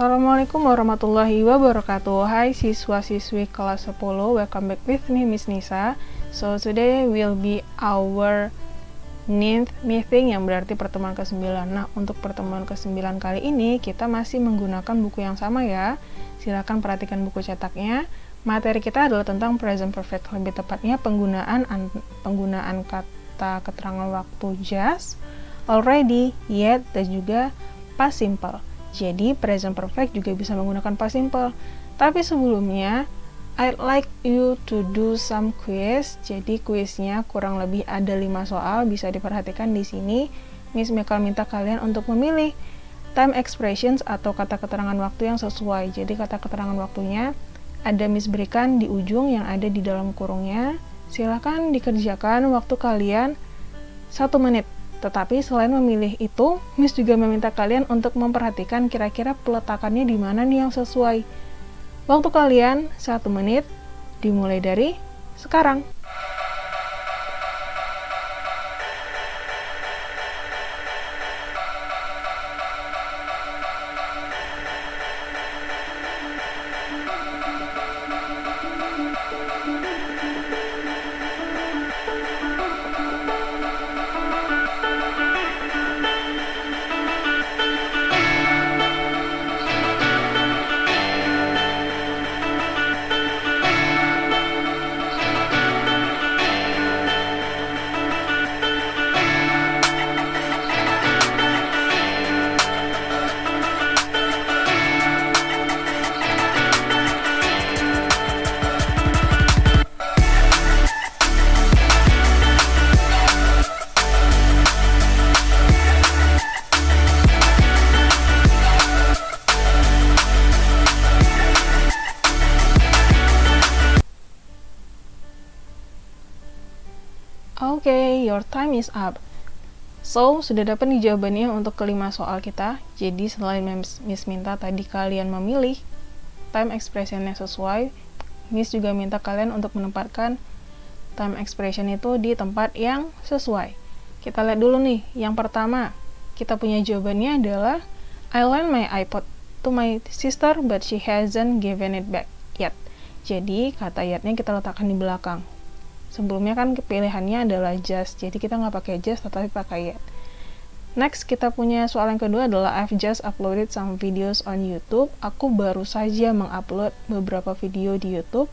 Assalamualaikum warahmatullahi wabarakatuh. Hai siswa-siswi kelas 10 Welcome back with me Miss Nisa. So today will be our ninth meeting yang berarti pertemuan ke-9 Nah untuk pertemuan ke-9 kali ini kita masih menggunakan buku yang sama ya. Silahkan perhatikan buku cetaknya. Materi kita adalah tentang present perfect Lebih tepatnya penggunaan penggunaan kata keterangan waktu just Already, yet, dan juga past simple jadi present perfect juga bisa menggunakan past simple. Tapi sebelumnya, I'd like you to do some quiz. Jadi kuisnya kurang lebih ada 5 soal, bisa diperhatikan di sini. Miss Michael minta kalian untuk memilih time expressions atau kata keterangan waktu yang sesuai. Jadi kata keterangan waktunya ada Miss berikan di ujung yang ada di dalam kurungnya. Silahkan dikerjakan waktu kalian satu menit tetapi selain memilih itu, Miss juga meminta kalian untuk memperhatikan kira-kira peletakannya di mana nih yang sesuai. Waktu kalian satu menit dimulai dari sekarang. Your time is up. So, sudah dapat nih jawabannya untuk kelima soal kita. Jadi, selain Miss minta tadi kalian memilih time expression yang sesuai, Miss juga minta kalian untuk menempatkan time expression itu di tempat yang sesuai. Kita lihat dulu nih, yang pertama, kita punya jawabannya adalah I lent my iPod to my sister but she hasn't given it back yet. Jadi, kata yetnya kita letakkan di belakang sebelumnya kan pilihannya adalah just jadi kita nggak pakai just tetapi pakai yet. Next kita punya soal yang kedua adalah I've just uploaded some videos on YouTube. Aku baru saja mengupload beberapa video di YouTube.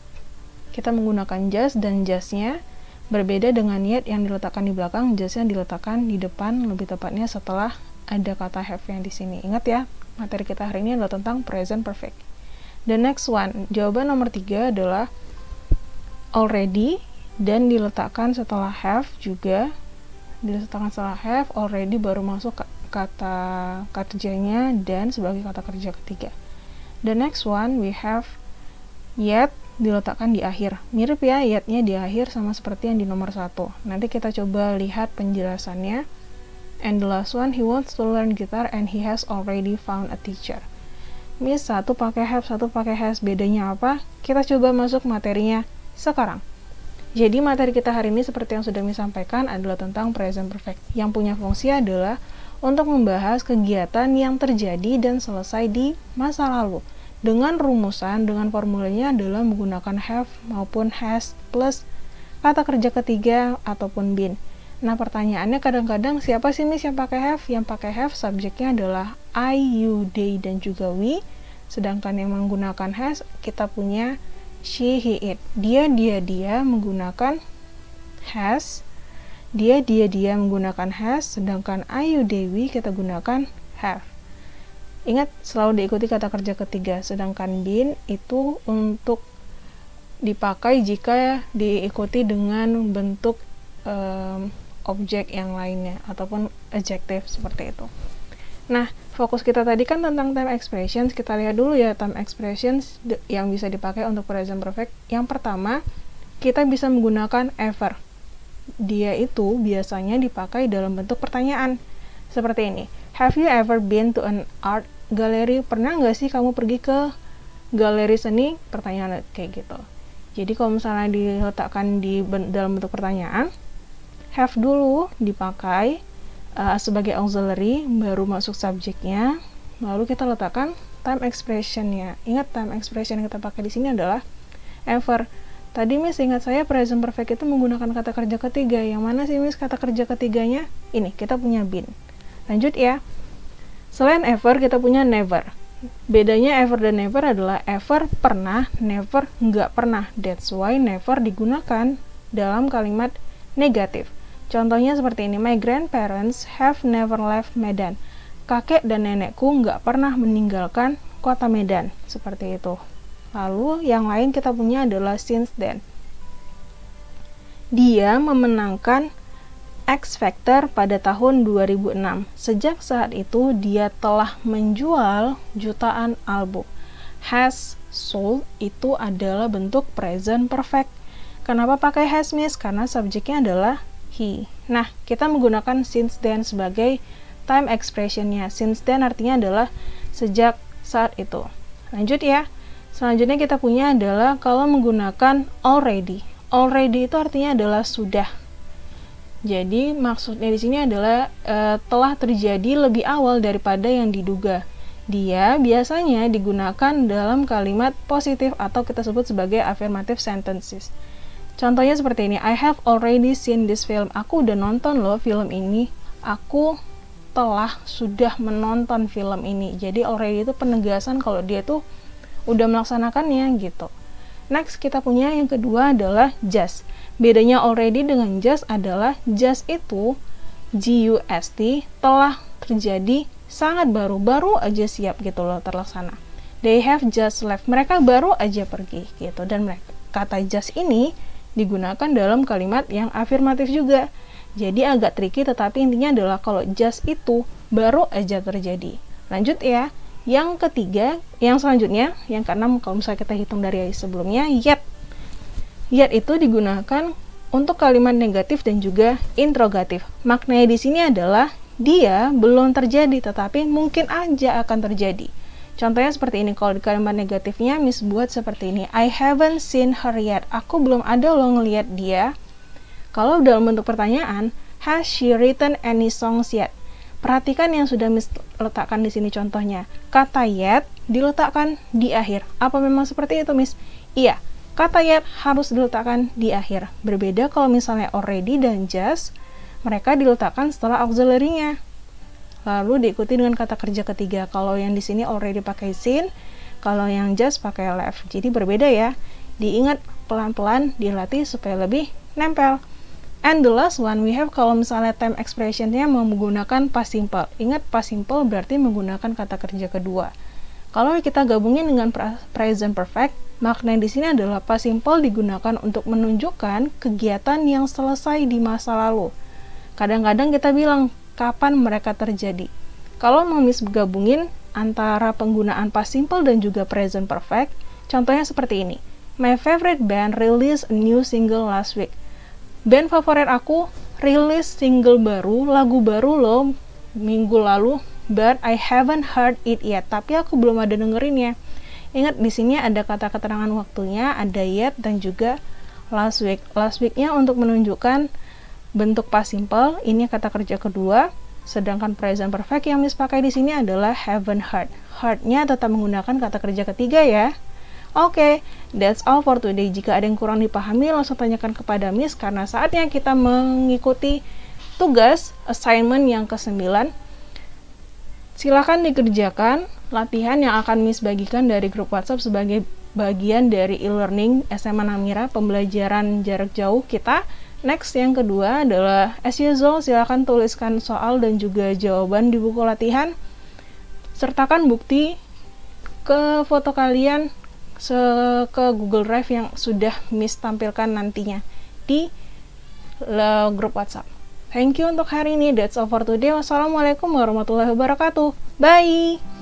Kita menggunakan just dan justnya berbeda dengan yet yang diletakkan di belakang justnya diletakkan di depan lebih tepatnya setelah ada kata have yang di sini. Ingat ya materi kita hari ini adalah tentang present perfect. The next one jawaban nomor tiga adalah already dan diletakkan setelah have juga. Diletakkan setelah have already baru masuk kata kerjanya dan sebagai kata kerja ketiga. The next one we have yet diletakkan di akhir. Mirip ya yetnya di akhir sama seperti yang di nomor satu. Nanti kita coba lihat penjelasannya. And the last one he wants to learn guitar and he has already found a teacher. Miss satu pakai have satu pakai has. Bedanya apa? Kita coba masuk materinya sekarang jadi materi kita hari ini seperti yang sudah disampaikan adalah tentang present perfect yang punya fungsi adalah untuk membahas kegiatan yang terjadi dan selesai di masa lalu dengan rumusan dengan formulanya adalah menggunakan have maupun has plus kata kerja ketiga ataupun been. Nah pertanyaannya kadang-kadang siapa sih Miss yang pakai have? Yang pakai have subjeknya adalah I, you, they, dan juga we. Sedangkan yang menggunakan has kita punya she, he, it. Dia, dia, dia menggunakan has. Dia, dia, dia menggunakan has, sedangkan Ayu Dewi kita gunakan have. Ingat selalu diikuti kata kerja ketiga, sedangkan bin itu untuk dipakai jika diikuti dengan bentuk um, objek yang lainnya ataupun adjective seperti itu. Nah, fokus kita tadi kan tentang time expressions. Kita lihat dulu ya time expressions yang bisa dipakai untuk present perfect. Yang pertama, kita bisa menggunakan ever. Dia itu biasanya dipakai dalam bentuk pertanyaan. Seperti ini. Have you ever been to an art gallery? Pernah nggak sih kamu pergi ke galeri seni? Pertanyaan kayak gitu. Jadi kalau misalnya diletakkan di dalam bentuk pertanyaan, have dulu dipakai uh, sebagai auxiliary baru masuk subjeknya lalu kita letakkan time expressionnya. Ingat time expression yang kita pakai di sini adalah ever. Tadi Miss ingat saya present perfect itu menggunakan kata kerja ketiga. Yang mana sih Miss kata kerja ketiganya? Ini, kita punya been. Lanjut ya. Selain ever, kita punya never. Bedanya ever dan never adalah ever pernah, never nggak pernah. That's why never digunakan dalam kalimat negatif. Contohnya seperti ini, my grandparents have never left Medan. Kakek dan nenekku nggak pernah meninggalkan kota Medan. Seperti itu. Lalu yang lain kita punya adalah since then. Dia memenangkan X Factor pada tahun 2006. Sejak saat itu dia telah menjual jutaan album. Has sold itu adalah bentuk present perfect. Kenapa pakai has miss? Karena subjeknya adalah he. Nah, kita menggunakan since then sebagai time expressionnya. Since then artinya adalah sejak saat itu. Lanjut ya. Selanjutnya kita punya adalah kalau menggunakan already. Already itu artinya adalah sudah. Jadi maksudnya di sini adalah e, telah terjadi lebih awal daripada yang diduga. Dia biasanya digunakan dalam kalimat positif atau kita sebut sebagai affirmative sentences. Contohnya seperti ini, I have already seen this film. Aku udah nonton loh film ini. Aku telah sudah menonton film ini. Jadi already itu penegasan kalau dia tuh udah melaksanakannya gitu. Next kita punya yang kedua adalah just. Bedanya already dengan just adalah just itu GUST telah terjadi sangat baru, baru aja siap gitu loh terlaksana. They have just left. Mereka baru aja pergi gitu dan mereka kata just ini digunakan dalam kalimat yang afirmatif juga. Jadi agak tricky tetapi intinya adalah kalau just itu baru aja terjadi. Lanjut ya. Yang ketiga, yang selanjutnya, yang keenam kalau misalnya kita hitung dari sebelumnya, yet. Yet itu digunakan untuk kalimat negatif dan juga interrogatif. Maknanya di sini adalah dia belum terjadi tetapi mungkin aja akan terjadi. Contohnya seperti ini, kalau di kalimat negatifnya Miss buat seperti ini, I haven't seen her yet. Aku belum ada loh ngeliat dia. Kalau dalam bentuk pertanyaan, has she written any songs yet? Perhatikan yang sudah Miss letakkan di sini contohnya. Kata yet diletakkan di akhir. Apa memang seperti itu, Miss? Iya, kata yet harus diletakkan di akhir. Berbeda kalau misalnya already dan just, mereka diletakkan setelah auxiliary-nya lalu diikuti dengan kata kerja ketiga. Kalau yang di sini already pakai sin kalau yang just pakai left. Jadi berbeda ya. Diingat pelan-pelan dilatih supaya lebih nempel. And the last one we have kalau misalnya time expressionnya menggunakan past simple. Ingat past simple berarti menggunakan kata kerja kedua. Kalau kita gabungin dengan present perfect makna di sini adalah past simple digunakan untuk menunjukkan kegiatan yang selesai di masa lalu. Kadang-kadang kita bilang kapan mereka terjadi. Kalau mau gabungin antara penggunaan past simple dan juga present perfect, contohnya seperti ini. My favorite band release a new single last week. Band favorit aku rilis single baru, lagu baru loh minggu lalu, but I haven't heard it yet. Tapi aku belum ada dengerinnya. Ingat di sini ada kata keterangan waktunya, ada yet dan juga last week. Last weeknya untuk menunjukkan bentuk past simple ini kata kerja kedua sedangkan present perfect yang Miss pakai di sini adalah haven't heard heard-nya tetap menggunakan kata kerja ketiga ya Oke, okay, that's all for today. Jika ada yang kurang dipahami, langsung tanyakan kepada Miss karena saatnya kita mengikuti tugas assignment yang ke-9. Silakan dikerjakan latihan yang akan Miss bagikan dari grup WhatsApp sebagai bagian dari e-learning SMA Namira pembelajaran jarak jauh kita Next, yang kedua adalah as usual, silakan tuliskan soal dan juga jawaban di buku latihan. Sertakan bukti ke foto kalian ke Google Drive yang sudah Miss tampilkan nantinya di grup WhatsApp. Thank you untuk hari ini. That's all for today. Wassalamualaikum warahmatullahi wabarakatuh. Bye.